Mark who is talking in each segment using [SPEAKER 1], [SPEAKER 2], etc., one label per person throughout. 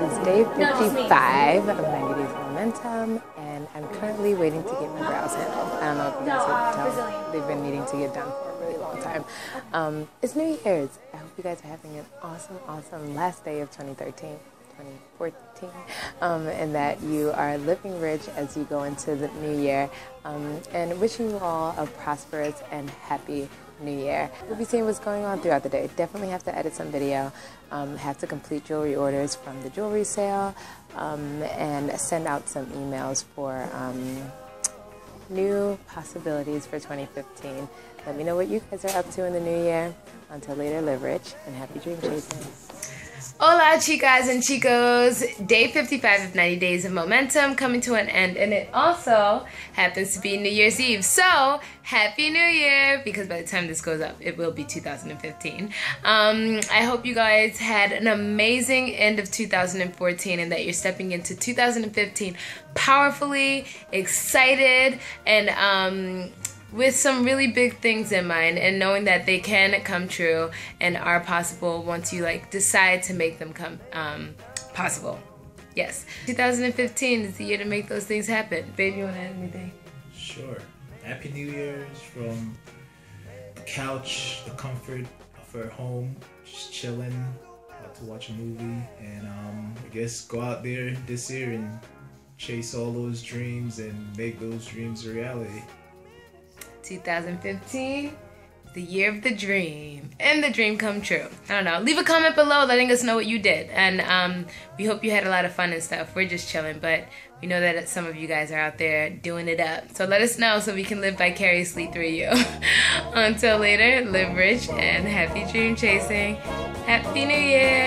[SPEAKER 1] Is day 55 of 90 Days Momentum, and I'm currently waiting to get my brows handled. I don't know if you guys can tell. They've been needing to get done for a really long time. Um, it's New Year's. I hope you guys are having an awesome, awesome last day of 2013. 2014, um, and that you are living rich as you go into the new year, um, and wishing you all a prosperous and happy new year. We'll be seeing what's going on throughout the day. Definitely have to edit some video, um, have to complete jewelry orders from the jewelry sale, um, and send out some emails for um, new possibilities for 2015. Let me know what you guys are up to in the new year. Until later, live rich and happy dream chasing.
[SPEAKER 2] Hola, chicas and chicos. Day 55 of 90 Days of Momentum coming to an end, and it also happens to be New Year's Eve. So, Happy New Year! Because by the time this goes up, it will be 2015. Um, I hope you guys had an amazing end of 2014 and that you're stepping into 2015 powerfully, excited, and um, with some really big things in mind and knowing that they can come true and are possible once you like decide to make them come um, possible. Yes, 2015 is the year to make those things happen. Baby, you want to add anything?
[SPEAKER 3] Sure. Happy New Year's from the couch, the comfort of our home, just chilling, about to watch a movie, and um, I guess go out there this year and chase all those dreams and make those dreams a reality.
[SPEAKER 2] 2015 the year of the dream and the dream come true. I don't know. Leave a comment below letting us know what you did. And um, we hope you had a lot of fun and stuff. We're just chilling but we know that some of you guys are out there doing it up. So let us know so we can live vicariously through you. Until later live rich and happy dream chasing. Happy new year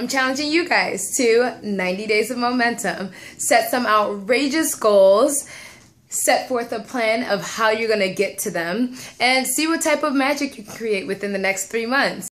[SPEAKER 2] I'm challenging you guys to 90 days of momentum. Set some outrageous goals. Set forth a plan of how you're to get to them and see what type of magic you can create within the next three months.